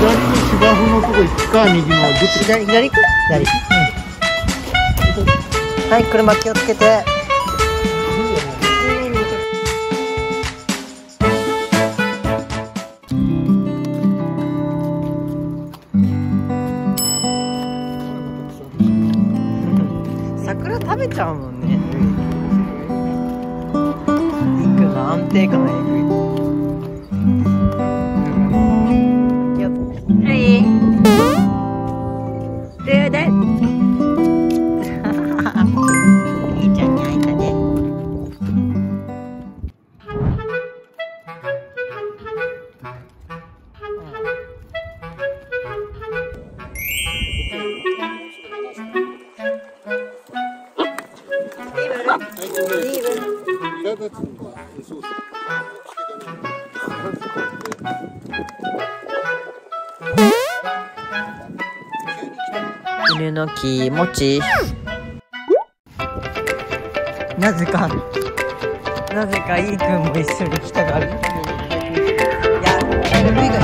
左の芝生のとこ行くか右のどっち左左行く左、うん、はい車気をつけて。桜食べちゃうもんね。リンクの安定感がえぐい。犬の気持ち。なぜか。なぜかいいくんも一緒に来たがる。いや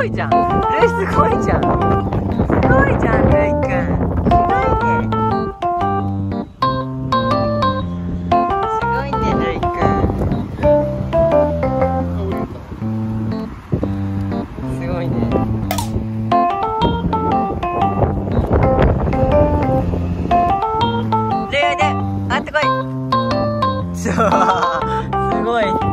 ごいじゃん。ルイすごいじゃん。すごいじゃんルイくん すごい。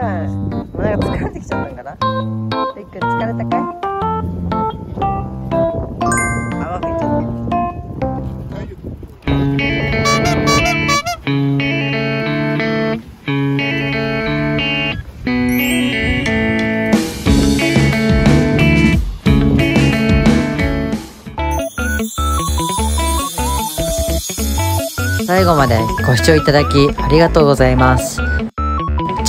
もうなんか疲れてきちゃったんかな？ルイくん疲れたかい？泡吹いちゃった大丈夫最後までご視聴いただきありがとうございます。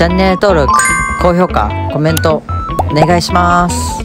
チャンネル登録、高評価、コメントお願いします。